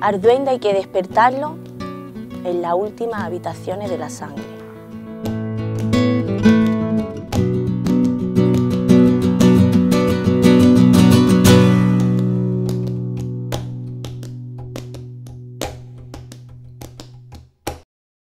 Al duende hay que despertarlo en las últimas habitaciones de la sangre.